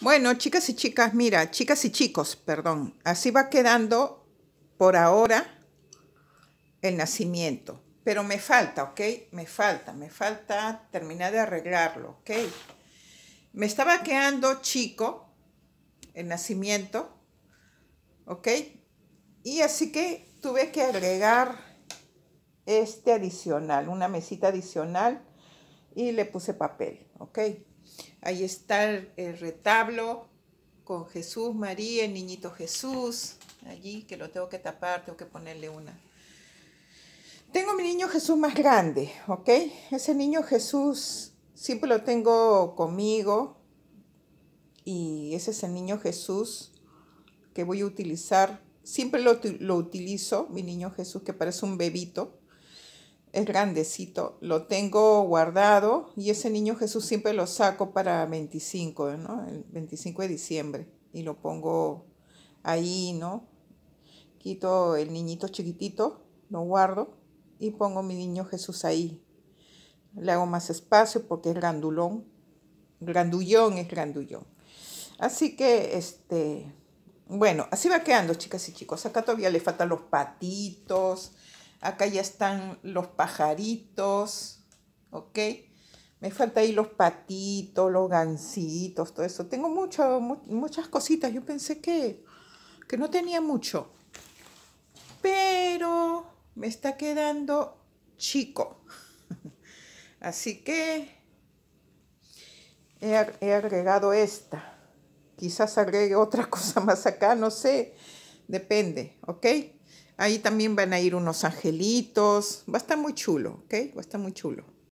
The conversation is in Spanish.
Bueno, chicas y chicas, mira, chicas y chicos, perdón, así va quedando por ahora el nacimiento. Pero me falta, ¿ok? Me falta, me falta terminar de arreglarlo, ¿ok? Me estaba quedando chico el nacimiento, ¿ok? Y así que tuve que agregar este adicional, una mesita adicional y le puse papel, ¿ok? Ahí está el, retablo con Jesús, María, el niñito Jesús, allí que lo tengo que tapar, tengo que ponerle una. Tengo mi niño Jesús más grande, ¿ok? Ese niño Jesús siempre lo tengo conmigo y ese es el niño Jesús que voy a utilizar. Siempre lo, lo utilizo, mi niño Jesús que parece un bebito es grandecito, lo tengo guardado y ese niño Jesús siempre lo saco para 25, ¿no? El 25 de diciembre y lo pongo ahí, ¿no? Quito el niñito chiquitito, lo guardo y pongo mi niño Jesús ahí. Le hago más espacio porque es grandulón. Grandullón es grandullón. Así que, este, bueno, así va quedando, chicas y chicos. Acá todavía le faltan los patitos Acá ya están los pajaritos, ¿ok? Me falta ahí los patitos, los gancitos, todo eso. Tengo muchas cositas. Yo pensé que, que no tenía mucho. Pero me está quedando chico. Así que he, he agregado esta. Quizás agregue otra cosa más acá, no sé. Depende, ¿ok? Ahí también van a ir unos angelitos. Va a estar muy chulo, ¿ok? Va a estar muy chulo.